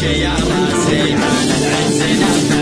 شيء على سيف على العز